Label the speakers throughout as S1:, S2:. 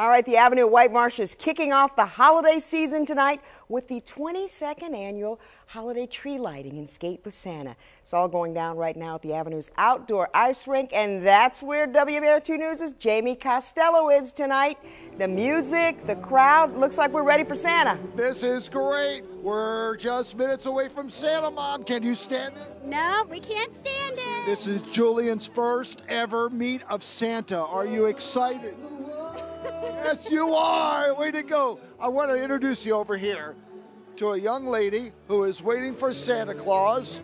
S1: All right, the Avenue at White Marsh is kicking off the holiday season tonight with the 22nd annual holiday tree lighting and skate with Santa. It's all going down right now at the Avenue's outdoor ice rink, and that's where WMAR 2 News' Jamie Costello is tonight. The music, the crowd, looks like we're ready for Santa.
S2: This is great. We're just minutes away from Santa, Mom. Can you stand it?
S3: No, we can't stand it.
S2: This is Julian's first ever meet of Santa. Are you excited? Yes, you are. Way to go. I want to introduce you over here to a young lady who is waiting for Santa Claus.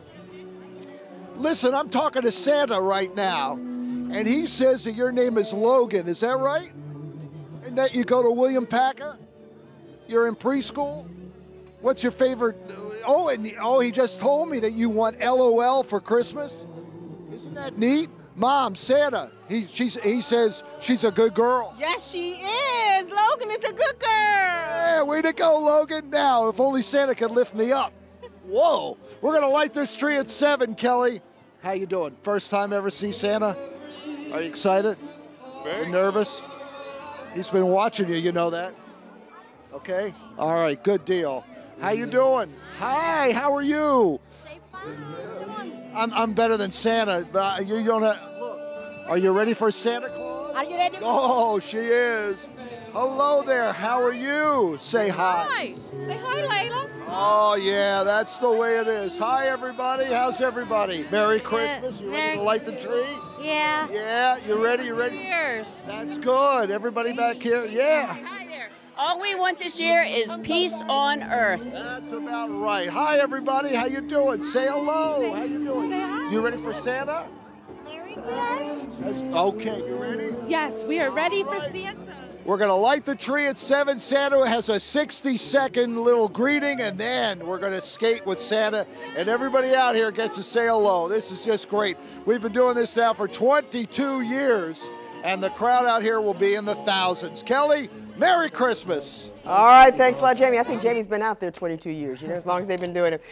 S2: Listen, I'm talking to Santa right now, and he says that your name is Logan. Is that right? And that you go to William Packer? You're in preschool? What's your favorite? Oh, and oh, he just told me that you want LOL for Christmas. Isn't that neat? Mom, Santa, he, she's, he says she's a good girl.
S3: Yes, she is. Logan is a good girl.
S2: Yeah, way to go, Logan. Now, if only Santa could lift me up. Whoa, we're gonna light this tree at seven, Kelly. How you doing? First time ever see Santa? Are you excited? Very. nervous? He's been watching you, you know that? Okay? All right, good deal. How you doing? Hi, how are you? I'm, I'm better than Santa. But you don't have, look. Are you ready for Santa Claus?
S3: Are you ready?
S2: Oh, she is. Hello there. How are you? Say hi.
S3: Hi. Say hi, Layla.
S2: Oh, yeah, that's the way it is. Hi, everybody. How's everybody? Merry Christmas. You ready to light the tree?
S3: Yeah.
S2: Yeah, you ready? You ready?
S3: Cheers.
S2: That's good. Everybody back here? Yeah.
S4: All we want this year is peace on earth.
S2: That's about right. Hi, everybody. How you doing? Say hello. How you doing? You ready for Santa? Yes. Okay, you ready?
S3: Yes, we are ready for Santa.
S2: We're going to light the tree at 7. Santa has a 60 second little greeting, and then we're going to skate with Santa, and everybody out here gets to say hello. This is just great. We've been doing this now for 22 years, and the crowd out here will be in the thousands. Kelly, Merry Christmas.
S1: All right, thanks a lot, Jamie. I think Jamie's been out there 22 years, you know, as long as they've been doing it.